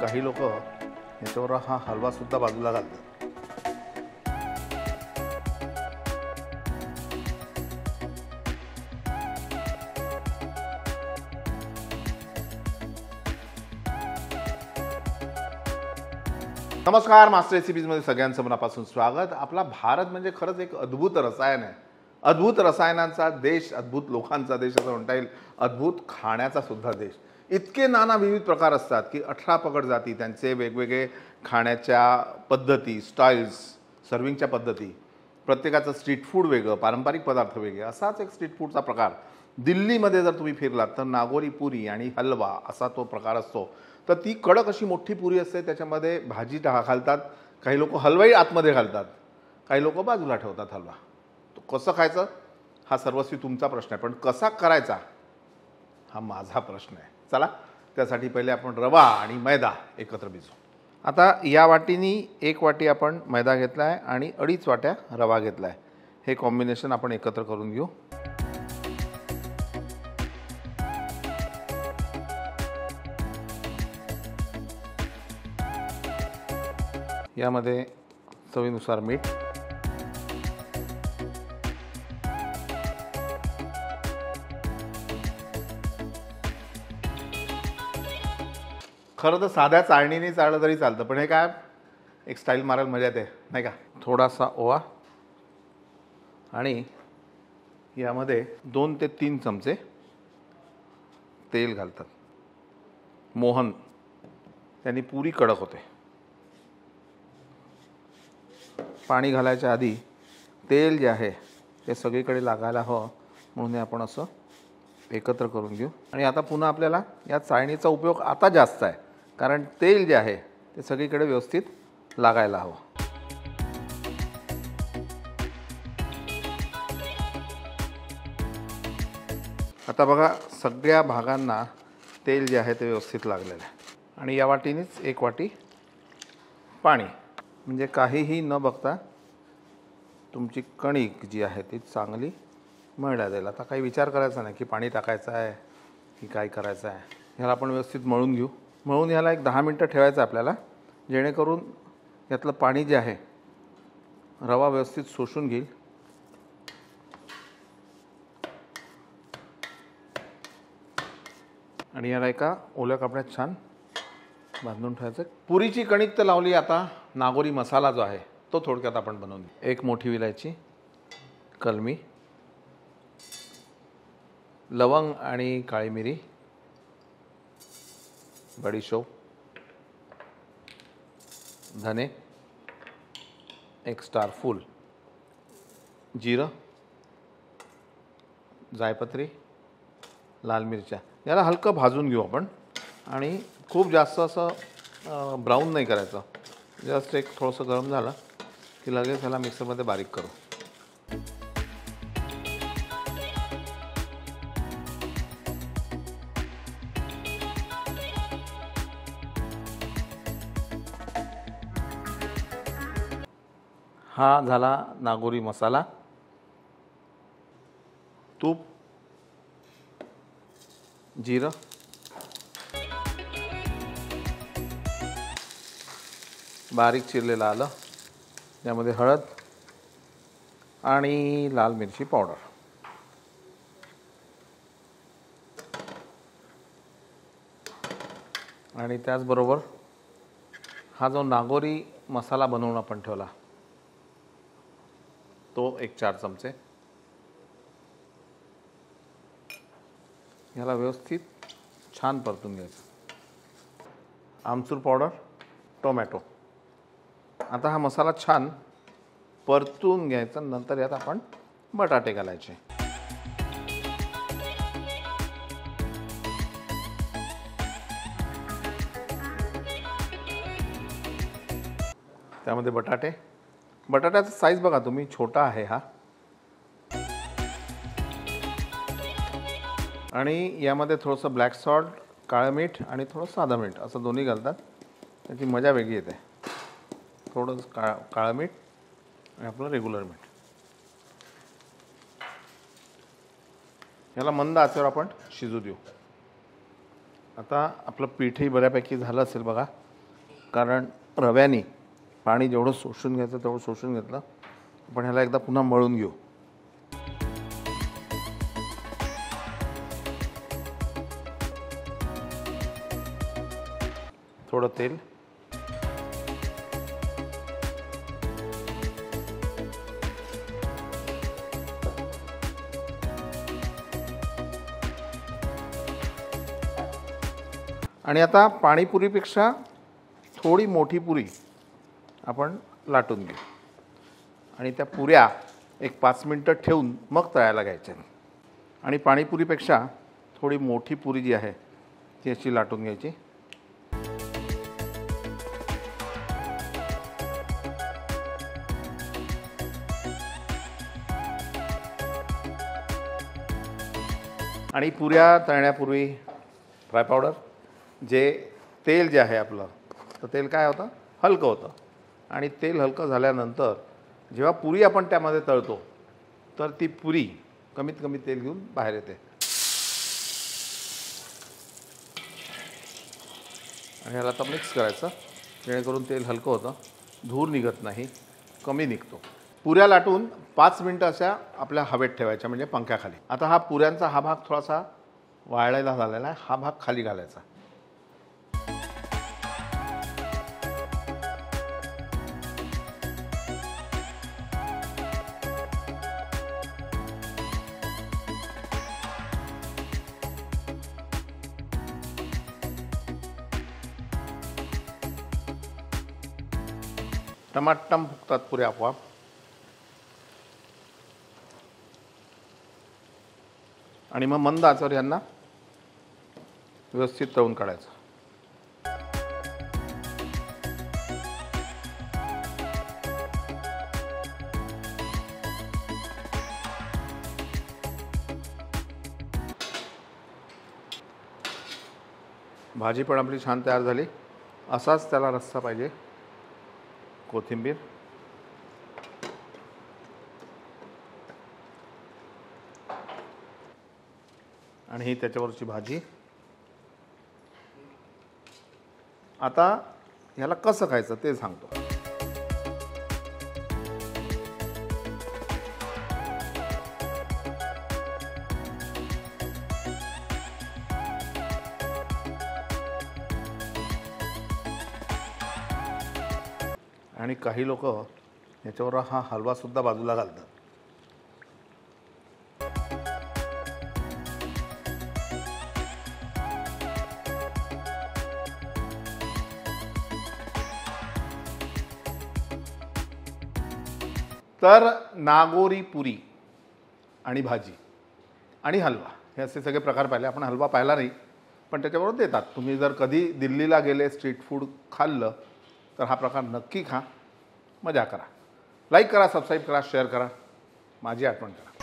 काही लोक याच्यावर हा हलवा सुद्धा बाजूला घालतात. नमस्कार मास्टर रेसिपीजमध्ये सगळ्यांचं मनापासून स्वागत. आपला भारत म्हणजे खरंच एक अद्भुत रसायन आहे. अद्भुत रसायनांचा देश अद्भुत लोकांचा देश असं म्हणता येईल. अद्भुत खाण्याचा सुद्धा देश. इतके नाना विविध प्रकार असतात की अठरा पकड जाती त्यांचे वेगवेगळे खाण्याच्या पद्धती स्टाईल्स सर्विंगच्या पद्धती प्रत्येकाचं स्ट्रीट फूड वेगळं पारंपरिक पदार्थ वेगळे असाच एक स्ट्रीट फूडचा प्रकार. दिल्लीमध्ये जर तुम्ही फिरलात तर नागोरी पुरी आणि हलवा असा तो प्रकार असतो. तर ती कडक अशी मोठी पुरी असते त्याच्यामध्ये भाजी टा घालतात. काही लोक हलवाही आतमध्ये घालतात. काही लोक बाजूला ठेवतात हलवा. तो कसं खायचं? हा सर्वस्वी तुमचा प्रश्न आहे. पण कसा करायचा? हा माझा प्रश्न आहे. चला त्यासाठी पहिले आपण रवा आणि मैदा एकत्र भिजू. आता या वाटीनी एक वाटी आपण मैदा घेतला आहे आणि अडीच वाट्या रवा घेतला आहे हे कॉम्बिनेशन आपण एकत्र करून घेऊ. यामध्ये चवीनुसार मीठ खरं तर साध्या चाळणीने चाळलं तरी चालतं पण हे काय? एक स्टाईल मारायला मजा येते नाही का? थोडासा ओवा आणि यामध्ये दोन ते तीन चमचे तेल घालतात. मोहन त्यांनी पुरी कडक होते. पाणी घालायच्या आधी तेल जे आहे ते सगळीकडे लागायला हवं म्हणून हे आपण असं एकत्र करून घेऊ. आणि आता पुन्हा आपल्याला या चाळणीचा उपयोग आता जास्त आहे. कारण तेल जे आहे ते सगळीकडे व्यवस्थित लागायला हवं. आता बघा सगळ्या भागांना तेल जे आहे ते व्यवस्थित लागलेलं आहे. आणि या वाटीनेच एक वाटी पाणी. म्हणजे काहीही न बघता तुमची कणिक जी आहे ती चांगली मळल्या जाईल आता काही विचार करायचा नाही की पाणी टाकायचं आहे की काय करायचं आहे. ह्याला आपण व्यवस्थित मळून घेऊ. मळून ह्याला एक दहा मिनटं ठेवायचं आहे आपल्याला. जेणेकरून यातलं पाणी जे आहे रवा व्यवस्थित शोषून घेईल. आणि याला एका ओल्या कपड्यात छान बांधून ठेवायचं. पुरीची कणिक तर लावली आता. नागोरी मसाला जो आहे तो थोडक्यात आपण बनवून एक मोठी विलायची कलमी लवंग आणि काळी मिरी. बडीशोप धने एक स्टार फूल. जिरं जायपत्री लाल मिरच्या. याला हलकं भाजून घेऊ आपण. आणि खूप जास्त असं ब्राऊन नाही करायचं. जस्ट एक थोडंसं गरम झालं की लगेच ह्याला मिक्सरमध्ये बारीक करू. हा झाला नागोरी मसाला. तूप. जिरं. बारीक चिरलेलं आलं. त्यामध्ये हळद आणि लाल मिरची पावडर. आणि त्याचबरोबर हा जो नागोरी मसाला बनवून आपण ठेवला तो एक चार चमचे. ह्याला व्यवस्थित छान परतून घ्यायचं. Amchur powder tomato. आता हा मसाला छान परतून घ्यायचा नंतर यात आपण बटाटे घालायचे. त्यामध्ये बटाटे बटाट्याचा साईज बघा तुम्ही छोटा आहे हा. आणि यामध्ये थोडंसं ब्लॅक सॉल्ट काळं मीठ आणि थोडं साधं मीठ असं दोन्ही घालतात. त्याची मजा वेगळी येते. थोडं काळ काळं मीठ आणि आपलं रेग्युलर मीठ. याला मंद आचेवर आपण शिजू देऊ. आता आपलं पीठही बऱ्यापैकी झालं असेल बघा कारण रव्याने पाणी जेवढं शोषून घ्यायचं तेवढं शोषून घेतलं. पण ह्याला एकदा पुन्हा मळून घेऊ. थोडं तेल. आणि आता पाणीपुरीपेक्षा थोडी मोठी पुरी. आपण लाटून घेऊ. आणि त्या पुऱ्या एक पाच मिनटं ठेवून मग तळायला घ्यायच्या. आणि पाणीपुरीपेक्षा थोडी मोठी पुरी जी आहे ती अशी लाटून घ्यायची. आणि पुऱ्या तळण्यापूर्वी फ्राय पावडर जे तेल जे आहे आपलं तर तेल काय होतं? हलकं होतं. आणि तेल हलकं झाल्यानंतर जेव्हा पुरी आपण त्यामध्ये तळतो तर ती पुरी कमीत कमी तेल घेऊन बाहेर येते. आणि ह्याला आता मिक्स करायचं. जेणेकरून तेल हलकं होतं. धूर निघत नाही. कमी निघतो. पुऱ्या लाटून पाच मिनटं अशा आपल्या हवेत ठेवायच्या म्हणजे पंख्याखाली. आता हा पुऱ्यांचा हा भाग थोडासा वाळलेला झालेला आहे. हा भाग खाली घालायचा. टमाटम फुगतात पुऱ्या आपोआप. आणि मग मंद आचर यांना व्यवस्थित तळून काढायचं. भाजी पण आपली छान तयार झाली. असाच त्याला रस्सा पाहिजे. कोथिंबीर. आणि ही त्याच्यावरची भाजी. आता ह्याला कसं खायचं ते सांगतो. आणि काही लोक याच्यावर हा हलवासुद्धा बाजूला घालतात. तर नागोरी पुरी आणि भाजी आणि हलवा हे असे सगळे प्रकार पाहिले. आपण हलवा पाहिला नाही पण त्याच्याबरोबर देतात. तुम्ही जर कधी दिल्लीला गेले स्ट्रीट फूड खाल्लं तर हा प्रकार नक्की खा. मजा करा. लाईक करा सबस्क्राईब करा शेअर करा. माझी आठवण करा.